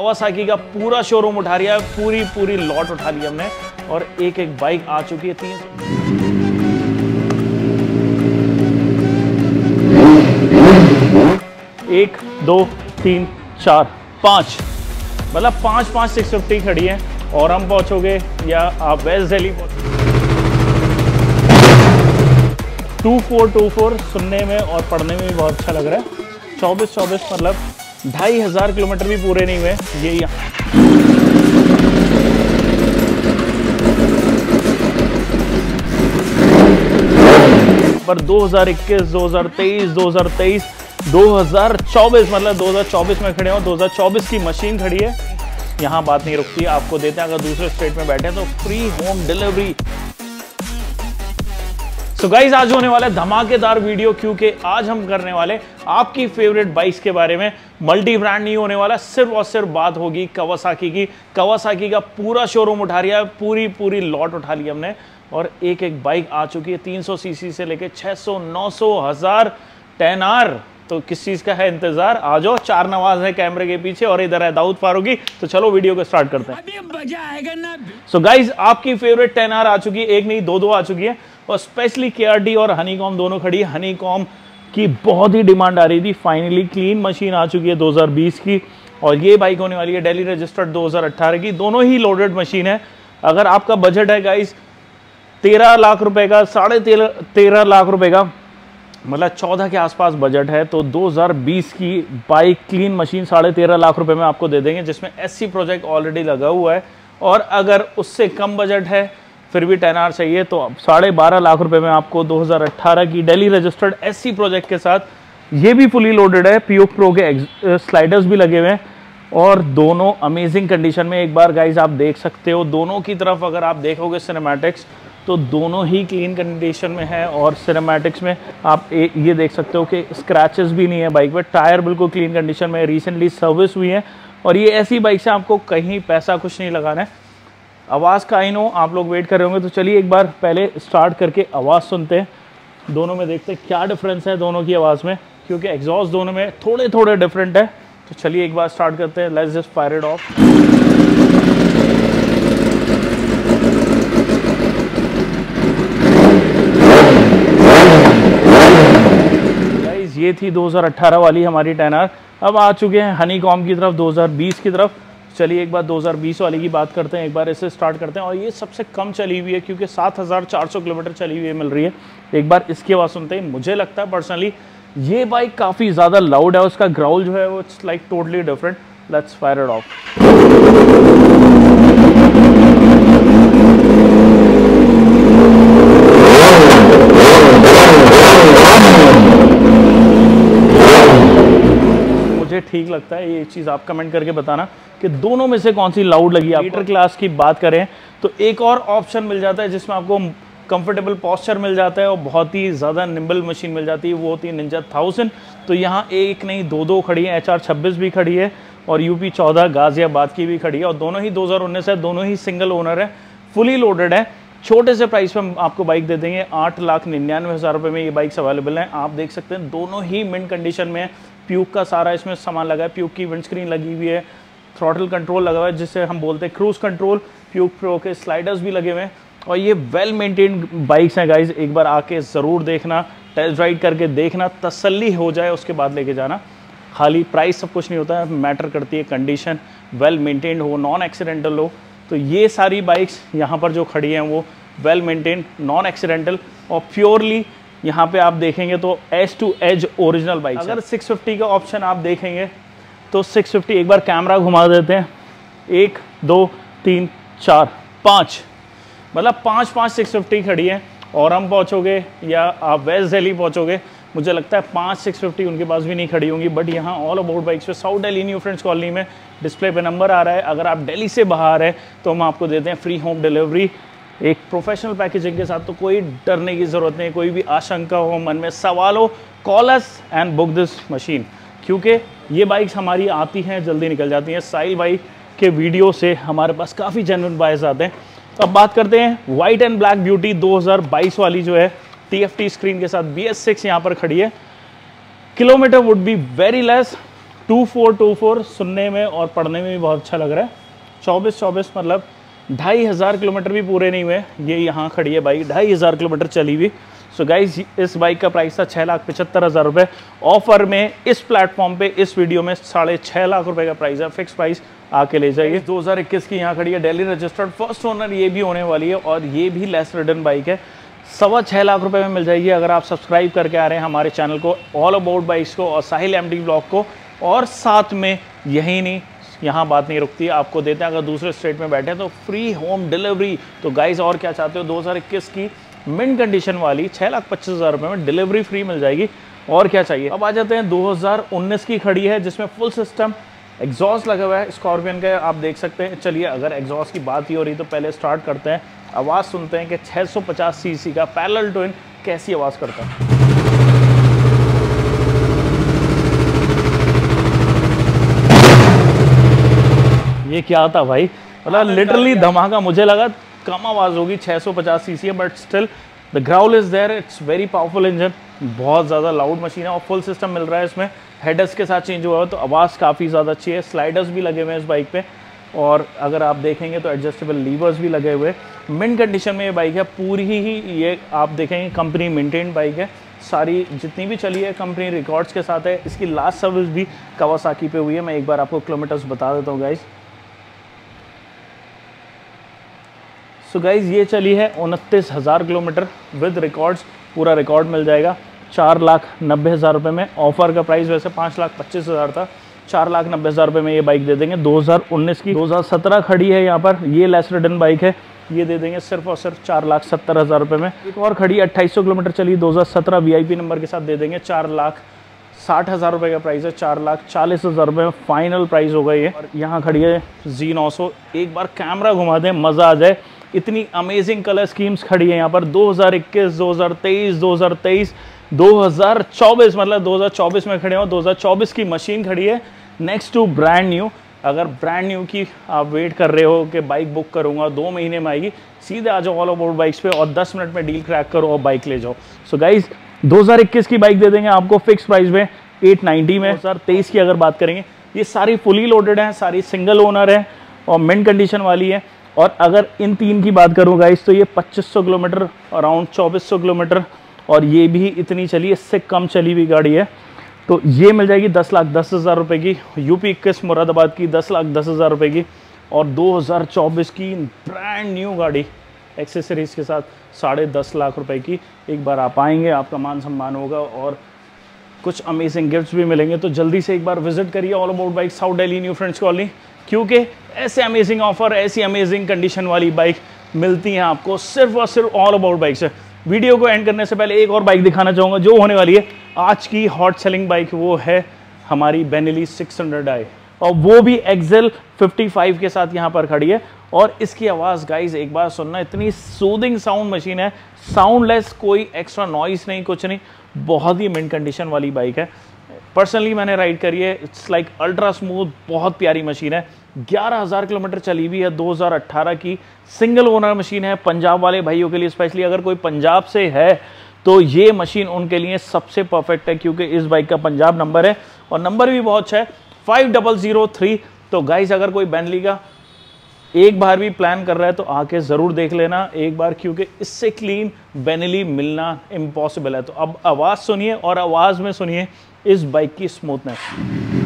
Kawasaki का पूरा showroom उठा लिया पूरी पूरी लॉट उठा लिया हमने, और एक एक बाइक आ चुकी है तीन। एक, दो, तीन, चार, पाँच। मतलब पाँच पाँच सिक्स फिफ्टी खड़ी है, और हम पहुँचोगे, या आप west Delhi two four two four सुनने में और पढ़ने में भी बहुत अच्छा लग रहा है। चौबीस चौबीस मतलब ढाई हज़ार किलोमीटर भी पूरे नहीं हुए ये यहाँ। पर 2021, 2023, 2023, 2024 मतलब 2024 में खड़े हो 2024 की मशीन खड़ी है। यहाँ बात नहीं रुकती आपको देते हैं अगर दूसरे स्टेट में बैठे हैं तो free home delivery so guys आज होने वाला है धमाकेदार वीडियो क्योंकि आज हम करने वाले आपकी फेवरेट बाइक्स के बारे में। मल्टी ब्रांड नहीं होने वाला सिर्फ़ और सिर्फ़ बात होगी कवासाकी की। कवासाकी का पूरा शोरूम उठा लिया पूरी पूरी लॉट उठा लिया हमने। और एक एक बाइक आ चुकी है 300 सीसी से लेके 600 900 हज़ार टेन आर तो किस चीज़ का है इंतज़ार? आ जाओ चार नवाज़ है कैमरे के पीछे और इधर है दाऊद फारूकी। तो चलो वीडियो को स्टार्ट करते हैं। अभी मज़ा आएगा ना। सो गाइज़ आपकी फेवरेट टेन आर आ चुकी है एक नहीं दो दो आ चुकी है। और स्पेशली के और हनी दोनों खड़ी हनी की बहुत ही डिमांड आ रही थी। फाइनली क्लीन मशीन आ चुकी है 2020 की। और ये बाइक होने वाली है डेली रजिस्टर्ड 2018 की। दोनों ही लोडेड मशीन है। अगर आपका बजट है गाइज़ तेरह लाख रुपए का, साढ़े तेरह लाख रुपए का मतलब चौदह के आसपास बजट है तो 2020 की बाइक क्लीन मशीन साढ़े तेरह लाख रुपए में आपको दे देंगे, जिसमें एससी प्रोजेक्ट ऑलरेडी लगा हुआ है। और अगर उससे कम बजट है फिर भी टेन आर चाहिए तो साढ़े बारह लाख रुपए में आपको 2018 की डेली रजिस्टर्ड एससी प्रोजेक्ट के साथ ये भी फुली लोडेड है पीओ प्रो के स्लाइडर्स भी लगे हुए हैं। और दोनों अमेजिंग कंडीशन में एक बार गाइज़ आप देख सकते हो दोनों की तरफ़ अगर आप देखोगे सिनेमैटिक्स तो दोनों ही क्लीन कंडीशन में है और सिनेमैटिक्स में आप ए, ये देख सकते हो कि स्क्रैचेस भी नहीं है बाइक पे टायर बिल्कुल क्लीन कंडीशन में रिसेंटली सर्विस हुई है और ये ऐसी बाइक से आपको कहीं पैसा कुछ नहीं लगाना है। आवाज़ का आई नो आप लोग वेट कर रहे होंगे तो चलिए एक बार पहले स्टार्ट करके आवाज़ सुनते हैं। दोनों में देखते हैं क्या डिफरेंस है दोनों की आवाज़ में, क्योंकि एग्जॉस्ट दोनों में थोड़े थोड़े डिफरेंट है। तो चलिए एक बार स्टार्ट करते हैं। Let's just fire it off ये थी 2018 वाली हमारी टेन अब आ चुके हैं हनी कॉम की तरफ़ 2020 की तरफ़। चलिए एक बार 2020 वाली की बात करते हैं, एक बार इसे स्टार्ट करते हैं। और ये सबसे कम चली हुई है क्योंकि 7400 किलोमीटर चली हुई है, मिल रही है। एक बार इसकी आवाज़ सुनते हैं, मुझे लगता है पर्सनली ये बाइक काफ़ी ज़्यादा लाउड है, उसका ग्राउल जो है वो it's like totally different let's fire off मुझे ठीक लगता है ये चीज़ आप कमेंट करके बताना कि दोनों में से कौन सी लाउड लगी। आप मीटर क्लास की बात करें तो एक और ऑप्शन मिल जाता है जिसमें आपको कंफर्टेबल पॉस्चर मिल जाता है और बहुत ही ज़्यादा निम्बल मशीन मिल जाती है वो होती है निंजा थाउज़ेंड तो यहाँ एक नहीं दो दो खड़ी है एच आर छब्बीस भी खड़ी है और यूपी चौदह गाजियाबाद की भी खड़ी है और दोनों ही 2019 है दोनों ही सिंगल ओनर है फुली लोडेड है। छोटे से प्राइस पे हम आपको बाइक दे देंगे। आठ लाख निन्यानवे हज़ार रुपये में ये बाइक्स अवेलेबल हैं। आप देख सकते हैं, दोनों ही मिंट कंडीशन में है। प्यूक का सारा इसमें सामान लगा है। प्यूक की विंडस्क्रीन लगी हुई है। थ्रॉटल कंट्रोल लगा हुआ है जिससे हम बोलते हैं क्रूज कंट्रोल प्यूक प्रो के स्लाइडर्स भी लगे हुए हैं। और ये वेल मेंटेन्ड बाइक्स हैं गाइज़ एक बार आके ज़रूर देखना टेस्ट राइड करके देखना, तसल्ली हो जाए, उसके बाद लेके जाना। खाली प्राइस सब कुछ नहीं होता है मैटर करती है कंडीशन वेल मेंटेन्ड हो नॉन एक्सीडेंटल हो। तो ये सारी बाइक्स यहाँ पर जो खड़ी हैं वो वेल मेंटेन नॉन एक्सीडेंटल और प्योरली यहाँ पे आप देखेंगे तो edge to edge original bike अगर 650 का ऑप्शन आप देखेंगे तो 650 एक बार कैमरा घुमा देते हैं। एक दो तीन चार पाँच। मतलब पाँच पाँच सिक्स फिफ्टी खड़ी है और हम पहुँचोगे या आप वेस्ट दिल्ली पहुँचोगे मुझे लगता है पाँच सिक्स फिफ्टी उनके पास भी नहीं खड़ी होंगी बट यहाँ ऑल अबाउट बाइक्स पे south Delhi new friends colony में डिस्प्ले पे नंबर आ रहा है। अगर आप दिल्ली से बाहर है तो हम आपको देते हैं फ्री होम डिलीवरी एक प्रोफेशनल पैकेजिंग के साथ तो कोई डरने की ज़रूरत नहीं, कोई भी आशंका हो, मन में सवाल हो call us and book this machine क्योंकि ये बाइक्स हमारी आती हैं, जल्दी निकल जाती हैं। साइल बाइक के वीडियो से हमारे पास काफ़ी जेनवन बायस आते हैं। अब बात करते हैं वाइट एंड ब्लैक ब्यूटी 2022 वाली जो है टीएफटी स्क्रीन के साथ बी एस यहाँ पर खड़ी है। Kilometre would be very less two four two four सुनने में और पढ़ने में भी बहुत अच्छा लग रहा है। चौबीस चौबीस मतलब ढाई हज़ार किलोमीटर भी पूरे नहीं हुए। ये यहाँ खड़ी है बाइक, ढाई हज़ार किलोमीटर चली हुई। सो गाइज़ इस बाइक का प्राइस था छः लाख पचहत्तर हज़ार रुपये ऑफ़र में इस प्लेटफॉर्म पे, इस वीडियो में साढ़े छः लाख रुपए का प्राइस है। फिक्स प्राइस आके ले जाइए। 2021 की यहाँ खड़ी है। डेली रजिस्टर्ड फ़र्स्ट ओनर ये भी होने वाली है और ये भी लेस रिटर्न बाइक है। सवा छः लाख रुपये में मिल जाएगी। अगर आप सब्सक्राइब करके आ रहे हैं हमारे चैनल को ऑल अबाउट बाइक्स को और साहिल एम ब्लॉग को और साथ में यही नहीं, यहाँ बात नहीं रुकती, आपको देते हैं, अगर दूसरे स्टेट में बैठे तो फ्री होम डिलीवरी तो गाइज़ और क्या चाहते हो? 2021 की मिन कंडीशन वाली छः लाख पच्चीस हज़ार रुपये में डिलीवरी फ्री मिल जाएगी। और क्या चाहिए? अब आ जाते हैं 2019 की खड़ी है, जिसमें फुल सिस्टम एग्जॉस्ट लगा हुआ है स्कॉर्पियन का, आप देख सकते हैं। चलिए, अगर एग्जॉस्ट की बात ही हो रही तो पहले स्टार्ट करते हैं। आवाज़ सुनते हैं कि 650 सीसी का पैरेलल ट्विन कैसी आवाज़ करता है। ये क्या था भाई? मतलब लिटरली धमाका मुझे लगा कम आवाज़ होगी 650 सीसी है but still the growl is there it's very powerful engine बहुत ज़्यादा लाउड मशीन है और फुल सिस्टम मिल रहा है इसमें। हेडर्स के साथ चेंज हुआ है तो आवाज़ काफ़ी ज़्यादा अच्छी है स्लाइडर्स भी लगे हुए हैं इस बाइक पे। और अगर आप देखेंगे तो एडजस्टेबल लीवर्स भी लगे हुए मिन कंडीशन में ये बाइक है पूरी ही ये आप देखेंगे कंपनी मेंटेन बाइक है। सारी जितनी भी चली है कंपनी रिकॉर्ड्स के साथ है। इसकी लास्ट सर्विस भी कवासाकी पे हुई है मैं एक बार आपको किलोमीटर्स बता देता हूँ गाइज़ सो गाइज़ ये चली है उनतीस हज़ार किलोमीटर विद रिकॉर्ड्स पूरा रिकॉर्ड मिल जाएगा। चार लाख नब्बे हज़ार रुपये में ऑफ़र का प्राइस वैसे पाँच लाख पच्चीस हज़ार था। चार लाख नब्बे हज़ार रुपये में ये बाइक दे देंगे। 2019 की 2017 खड़ी है यहाँ पर। ये लेस रिटर्न बाइक है। ये दे देंगे सिर्फ़ और सिर्फ़ चार लाख सत्तर हज़ार रुपये में। एक और खड़ी अट्ठाईस सौ किलोमीटर चली। 2017 वीआईपी नंबर के साथ दे देंगे। चार लाख साठ हज़ार रुपये का प्राइस है। चार लाख चालीस हज़ार रुपये में फाइनल प्राइस होगा ये। और यहाँ खड़ी है जी नौ एक बार कैमरा घुमा दें, मज़ा आ जाए। इतनी अमेजिंग कलर स्कीम्स खड़ी है यहाँ पर। 2021, 2023, 2023, 2024 मतलब 2024 में खड़े हो 2024 की मशीन खड़ी है। नेक्स्ट टू ब्रांड न्यू अगर ब्रांड न्यू की आप वेट कर रहे हो कि बाइक बुक करूँगा दो महीने में आएगी सीधे आ जाओ ऑल अबाउट बाइक्स पे और 10 मिनट में डील क्रैक करो और बाइक ले जाओ। सो so गाइज़ 2021 की बाइक दे देंगे आपको फिक्स प्राइस में 890 में। तेईस की अगर बात करेंगे ये सारी फुली लोडेड है सारी सिंगल ओनर है और मिन कंडीशन वाली है। और अगर इन तीन की बात करूँ गाइस तो ये 2500 किलोमीटर अराउंड 2400 किलोमीटर, और ये भी इतनी चली, इससे कम चली हुई गाड़ी है। तो ये मिल जाएगी दस लाख दस हज़ार रुपये की, यूपी, इक्कीस, मुरादाबाद की दस लाख दस हज़ार रुपये की, और 2024 की ब्रांड न्यू गाड़ी एक्सेसरीज़ के साथ साढ़े दस लाख रुपए की। एक बार आप आएँगे, आपका मान सम्मान होगा, और कुछ अमेजिंग गिफ्ट्स भी मिलेंगे। तो जल्दी से एक बार विज़िट करिए all about bike south Delhi new friends colony क्योंकि ऐसे अमेजिंग ऑफ़र ऐसी अमेजिंग कंडीशन वाली बाइक मिलती हैं आपको। सिर्फ़ और सिर्फ़ ऑल अबाउट बाइक से वीडियो को एंड करने से पहले एक और बाइक दिखाना चाहूँगा, जो होने वाली है। आज की हॉट सेलिंग बाइक वो है हमारी बेनिली 600 आई और वो भी एक्सेल 55 के साथ यहाँ पर खड़ी है। और इसकी आवाज़ गाइज़ एक बार सुनना, इतनी सूदिंग साउंड मशीन है। साउंडलेस कोई एक्स्ट्रा नॉइस नहीं, कुछ नहीं। बहुत ही मिनट कंडीशन वाली बाइक है। पर्सनली मैंने राइड करी है। इट्स लाइक अल्ट्रा स्मूथ बहुत प्यारी मशीन है। 11000 किलोमीटर चली हुई है 2018 की। सिंगल ओनर मशीन है पंजाब वाले भाइयों के लिए स्पेशली अगर कोई पंजाब से है तो ये मशीन उनके लिए सबसे परफेक्ट है, क्योंकि इस बाइक का पंजाब नंबर है। और नंबर भी बहुत अच्छा है फाइव डबल ज़ीरो थ्री तो गाइस अगर कोई बैनली का एक बार भी प्लान कर रहा है तो आके ज़रूर देख लेना एक बार, क्योंकि इससे क्लीन बेनली मिलना इम्पॉसिबल है। तो अब आवाज़ सुनिए और आवाज़ में सुनिए इस बाइक की स्मूथनेस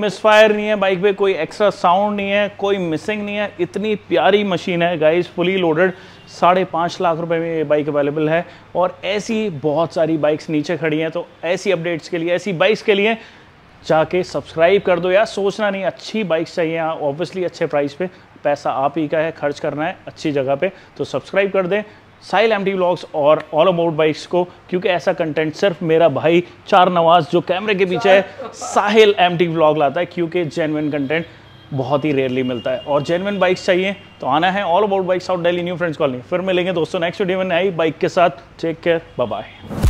मिसफायर नहीं है बाइक पे कोई एक्स्ट्रा साउंड नहीं है, कोई मिसिंग नहीं है। इतनी प्यारी मशीन है गाइस फुली लोडेड साढ़े पाँच लाख रुपए में ये बाइक अवेलेबल है। और ऐसी बहुत सारी बाइक्स नीचे खड़ी हैं तो ऐसी अपडेट्स के लिए, ऐसी बाइक्स के लिए जाके सब्सक्राइब कर दो यार। सोचना नहीं, अच्छी बाइक्स चाहिए ऑब्वियसली अच्छे प्राइस पे। पैसा आप ही का है, खर्च करना है, अच्छी जगह पे। तो सब्सक्राइब कर दें। साहिल एम व्लॉग्स और ऑल अबाउट बाइक्स को, क्योंकि ऐसा कंटेंट सिर्फ़ मेरा भाई चार नवाज़, जो कैमरे के पीछे है, साहिल एम व्लॉग लाता है, क्योंकि जेनविन कंटेंट बहुत ही रेयरली मिलता है। और जेनविन बाइक्स चाहिए तो आना है all about bikes out Delhi new friends colony फिर मिलेंगे दोस्तों नेक्स्ट वीडियो में नई बाइक के साथ। Take care bye